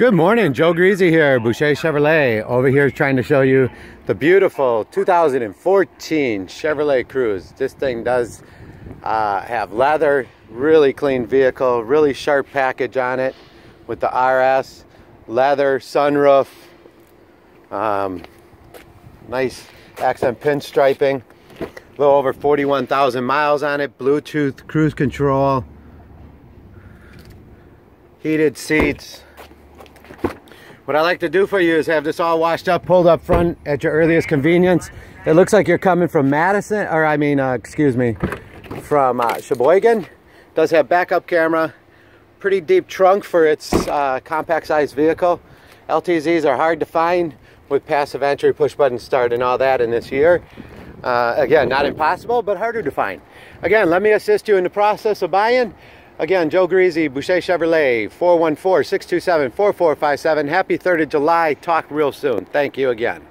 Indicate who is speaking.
Speaker 1: Good morning, Joe Griese here, Boucher Chevrolet. Over here trying to show you the beautiful 2014 Chevrolet Cruze. This thing does uh, have leather, really clean vehicle, really sharp package on it with the RS, leather, sunroof, um, nice accent pinstriping, a little over 41,000 miles on it, Bluetooth cruise control, heated seats, what I like to do for you is have this all washed up, pulled up front at your earliest convenience. It looks like you're coming from Madison, or I mean, uh, excuse me, from uh, Sheboygan. Does have backup camera, pretty deep trunk for its uh, compact size vehicle. LTZs are hard to find with passive entry, push button start and all that in this year. Uh, again, not impossible, but harder to find. Again, let me assist you in the process of buying. Again, Joe Griese, Boucher Chevrolet, 414-627-4457. Happy 3rd of July. Talk real soon. Thank you again.